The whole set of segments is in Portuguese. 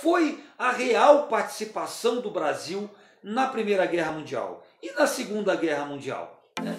foi a real participação do Brasil na Primeira Guerra Mundial e na Segunda Guerra Mundial? Né?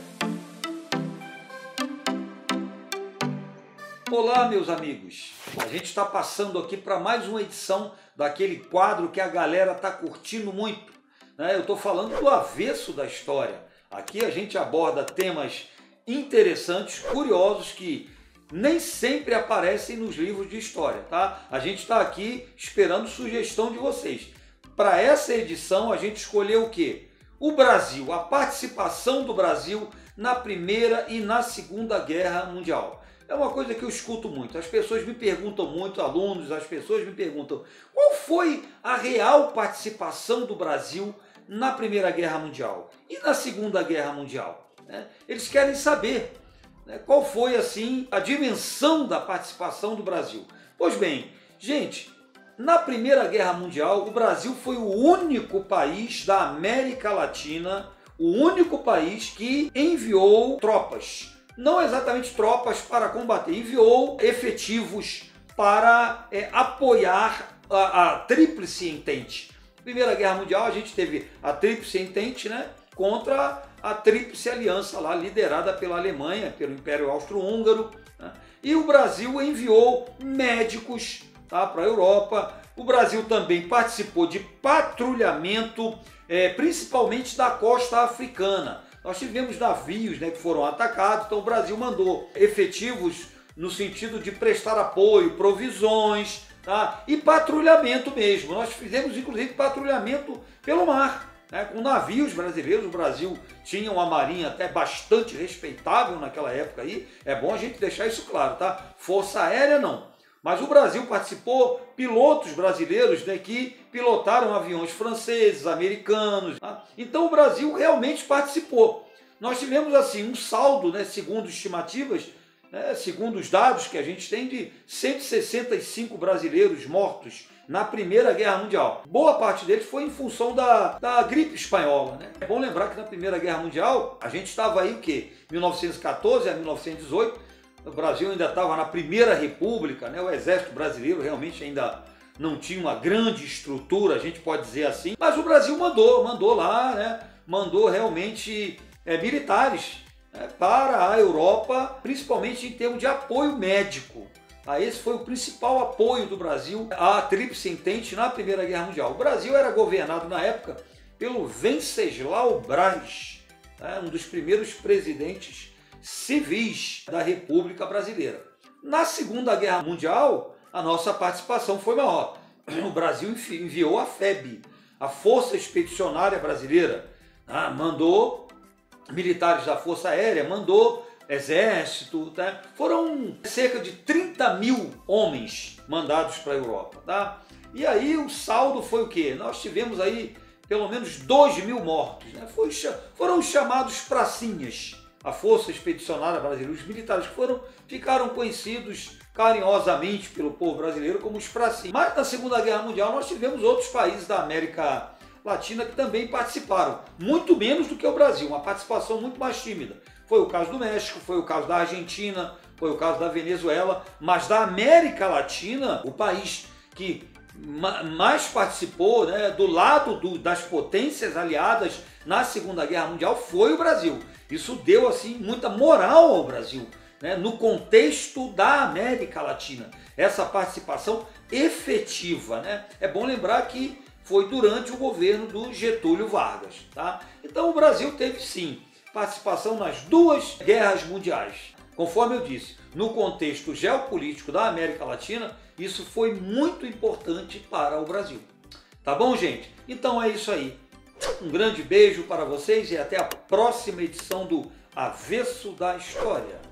Olá, meus amigos. A gente está passando aqui para mais uma edição daquele quadro que a galera está curtindo muito. Né? Eu estou falando do avesso da história. Aqui a gente aborda temas interessantes, curiosos que nem sempre aparecem nos livros de história, tá? A gente está aqui esperando sugestão de vocês. Para essa edição a gente escolheu o quê? O Brasil, a participação do Brasil na Primeira e na Segunda Guerra Mundial. É uma coisa que eu escuto muito. As pessoas me perguntam muito, alunos, as pessoas me perguntam qual foi a real participação do Brasil na Primeira Guerra Mundial e na Segunda Guerra Mundial. Né? Eles querem saber qual foi assim a dimensão da participação do Brasil. Pois bem, gente, na Primeira Guerra Mundial, o Brasil foi o único país da América Latina, o único país que enviou tropas não exatamente tropas para combater, enviou efetivos para é, apoiar a, a Tríplice Entente. Primeira Guerra Mundial a gente teve a Tríplice Entente né, contra a Tríplice Aliança, lá liderada pela Alemanha, pelo Império Austro-Húngaro. Né, e o Brasil enviou médicos tá, para a Europa. O Brasil também participou de patrulhamento, é, principalmente da costa africana. Nós tivemos navios né, que foram atacados, então o Brasil mandou efetivos no sentido de prestar apoio, provisões tá? e patrulhamento mesmo. Nós fizemos inclusive patrulhamento pelo mar. Né, com navios brasileiros, o Brasil tinha uma marinha até bastante respeitável naquela época aí. É bom a gente deixar isso claro, tá? Força aérea não. Mas o Brasil participou, pilotos brasileiros né, que pilotaram aviões franceses, americanos. Tá? Então o Brasil realmente participou. Nós tivemos assim um saldo, né, segundo estimativas, né, segundo os dados que a gente tem, de 165 brasileiros mortos na Primeira Guerra Mundial. Boa parte deles foi em função da, da gripe espanhola. Né? É bom lembrar que na Primeira Guerra Mundial a gente estava aí o quê? 1914 a 1918 o Brasil ainda estava na primeira república, né? o exército brasileiro realmente ainda não tinha uma grande estrutura, a gente pode dizer assim, mas o Brasil mandou, mandou lá, né? mandou realmente é, militares né? para a Europa, principalmente em termos de apoio médico. Ah, esse foi o principal apoio do Brasil à Tríplice Entente na Primeira Guerra Mundial. O Brasil era governado na época pelo Venceslau Braz, né? um dos primeiros presidentes civis da República Brasileira. Na Segunda Guerra Mundial, a nossa participação foi maior. O Brasil enviou a FEB, a Força Expedicionária Brasileira, ah, mandou militares da Força Aérea, mandou exército, tá? foram cerca de 30 mil homens mandados para a Europa. Tá? E aí o saldo foi o quê? Nós tivemos aí pelo menos 2 mil mortos. Né? Foi, foram chamados pracinhas a Força Expedicionária Brasileira, os militares que foram, ficaram conhecidos carinhosamente pelo povo brasileiro como os pracinhos. Mas na Segunda Guerra Mundial nós tivemos outros países da América Latina que também participaram, muito menos do que o Brasil, uma participação muito mais tímida. Foi o caso do México, foi o caso da Argentina, foi o caso da Venezuela, mas da América Latina, o país que mais participou né, do lado do, das potências aliadas na Segunda Guerra Mundial foi o Brasil. Isso deu assim muita moral ao Brasil, né, no contexto da América Latina. Essa participação efetiva. Né? É bom lembrar que foi durante o governo do Getúlio Vargas. Tá? Então o Brasil teve sim participação nas duas guerras mundiais. Conforme eu disse, no contexto geopolítico da América Latina, isso foi muito importante para o Brasil. Tá bom, gente? Então é isso aí. Um grande beijo para vocês e até a próxima edição do Avesso da História.